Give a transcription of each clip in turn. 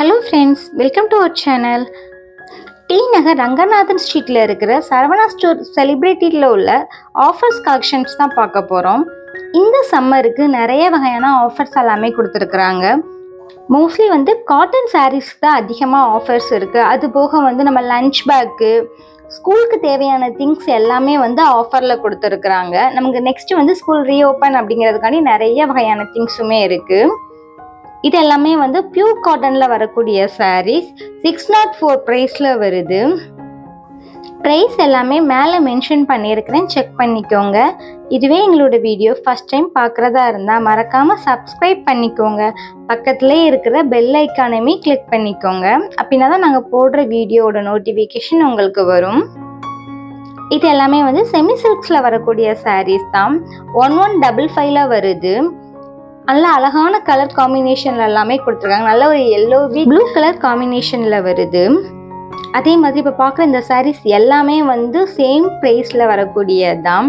Hello friends welcome to our channel T Nagar Ranganathan ஸ்ட்ரீட்டில் இருக்கிற Saravana store செலிப்ரிட்டியில் உள்ள offers collections தான் பார்க்க போகிறோம் இந்த சம்மருக்கு நிறைய வகையான ஆஃபர்ஸ் எல்லாமே கொடுத்துருக்குறாங்க. மோஸ்ட்லி வந்து காட்டன் சாரீஸ் தான் அதிகமாக ஆஃபர்ஸ் இருக்குது அது போக வந்து நம்ம லன்ச் பேக்கு ஸ்கூலுக்கு தேவையான திங்ஸ் எல்லாமே வந்து ஆஃபரில் கொடுத்துருக்குறாங்க. நமக்கு நெக்ஸ்ட் வந்து ஸ்கூல் ரீஓப்பன் அப்படிங்கிறதுக்காண்டி நிறைய வகையான திங்ஸுமே இருக்குது இது எல்லாமே வந்து பியூர் காட்டனில் வரக்கூடிய சாரீஸ் சிக்ஸ் நாட் ஃபோர் ப்ரைஸில் வருது. ப்ரைஸ் எல்லாமே மேலே மென்ஷன் பண்ணியிருக்கிறேன். செக் பண்ணிக்கோங்க. இதுவே எங்களோட வீடியோ ஃபஸ்ட் டைம் பார்க்குறதா இருந்தால் மறக்காமல் சப்ஸ்கிரைப் பண்ணிக்கோங்க. பக்கத்துலேயே இருக்கிற பெல் ஐக்கானமே கிளிக் பண்ணிக்கோங்க. அப்படின்னா தான் நாங்கள் போடுற வீடியோவோட நோட்டிஃபிகேஷன் உங்களுக்கு வரும். இது எல்லாமே வந்து செமி சில்க்ஸில் வரக்கூடிய சாரீஸ் தான். ஒன் ஒன் டபுள் ஃபைவ்ல வருது. நல்ல அழகான கலர் காம்பினேஷன்ல எல்லாமே கொடுத்துருக்காங்க. நல்ல ஒரு எல்லோ ப்ளூ கலர் காம்பினேஷன்ல வருது. அதே மாதிரி இப்போ பார்க்குற இந்த sarees எல்லாமே வந்து சேம் ப்ரைஸில் வரக்கூடியது தான்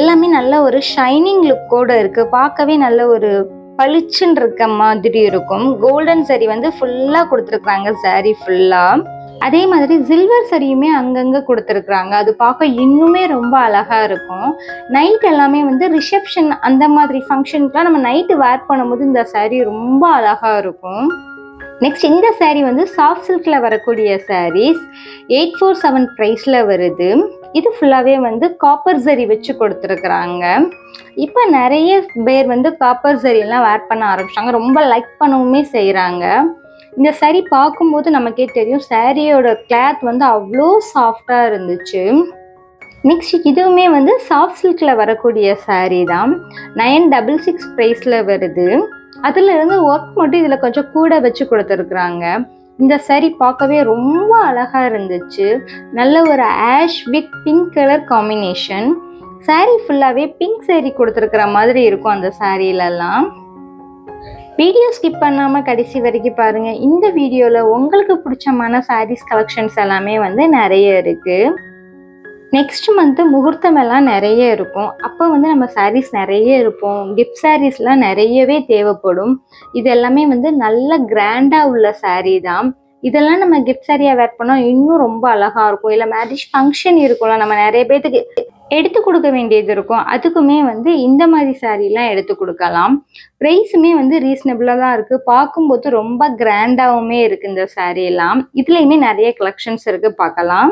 எல்லாமே நல்ல ஒரு ஷைனிங் லுக்கோட இருக்கு. பார்க்கவே நல்ல ஒரு பளிச்சுன்னு இருக்க மாதிரி இருக்கும். கோல்டன் சரி வந்து ஃபுல்லாக கொடுத்துருக்குறாங்க saree ஃபுல்லாக அதே மாதிரி சில்வர் சரியுமே அங்கங்கே கொடுத்துருக்குறாங்க. அது பார்க்க இன்னுமே ரொம்ப அழகாக இருக்கும். நைட் எல்லாமே வந்து ரிசப்ஷன் அந்த மாதிரி ஃபங்க்ஷனுக்குலாம் நம்ம நைட்டு வேர் பண்ணும்போது இந்த சாரீ ரொம்ப அழகாக இருக்கும். நெக்ஸ்ட் இந்த சாரீ வந்து சாஃப்ட் சில்கில் வரக்கூடிய சாரீஸ் எயிட் ஃபோர் செவன் ப்ரைஸில் வருது. இது ஃபுல்லாகவே வந்து காப்பர் சரி வச்சு கொடுத்துருக்குறாங்க. இப்போ நிறைய பேர் வந்து காப்பர் சரியெல்லாம் வேர் பண்ண ஆரம்பிச்சிட்டாங்க. ரொம்ப லைக் பண்ணவுமே செய்கிறாங்க இந்த saree பார்க்கும்போது நமக்கே தெரியும் சாரியோட கிளாத் வந்து அவ்வளோ சாஃப்டாக இருந்துச்சு. நெக்ஸ்ட் இதுவுமே வந்து சாஃப்ட் சில்கில் வரக்கூடிய சாரீ தான். நைன் டபுள் சிக்ஸ் ப்ரைஸில் வருது. அதுலேருந்து ஒர்க் மட்டும் இதில் கொஞ்சம் கூட வச்சு கொடுத்துருக்குறாங்க. இந்த saree பார்க்கவே ரொம்ப அழகாக இருந்துச்சு. நல்ல ஒரு ash with pink colour combination saree ஃபுல்லாகவே பிங்க் saree கொடுத்துருக்குற மாதிரி இருக்கும் அந்த சாரீலலாம் வீடியோ ஸ்கிப் பண்ணாமல் கடைசி வரைக்கும் பாருங்கள் இந்த வீடியோவில் உங்களுக்கு பிடிச்சமான சாரீஸ் கலெக்ஷன்ஸ் எல்லாமே வந்து நிறைய இருக்குது நெக்ஸ்ட் மந்த்து முகூர்த்தம் எல்லாம் நிறைய இருக்கும். அப்போ வந்து நம்ம சாரீஸ் நிறைய இருப்போம். கிஃப்ட் சாரீஸ்லாம் நிறையவே தேவைப்படும். இது எல்லாமே வந்து நல்ல கிராண்டாக உள்ள சாரீ தான். இதெல்லாம் நம்ம கிஃப்ட் சாரியாக வேர் பண்ணால் இன்னும் ரொம்ப அழகாக இருக்கும். இல்லை மேரேஜ் ஃபங்க்ஷன் இருக்கும்ல நம்ம நிறைய பேர்த்துக்கு எடுத்து கொடுக்க வேண்டியது இருக்கும். அதுக்குமே வந்து இந்த மாதிரி சாரீலாம் எடுத்து கொடுக்கலாம். ப்ரைஸுமே வந்து ரீசனபிளாக தான் இருக்குது பார்க்கும்போது ரொம்ப கிராண்டாகவுமே இருக்குது இந்த saree எல்லாம் இதுலேயுமே நிறைய கலெக்ஷன்ஸ் இருக்குது பார்க்கலாம்.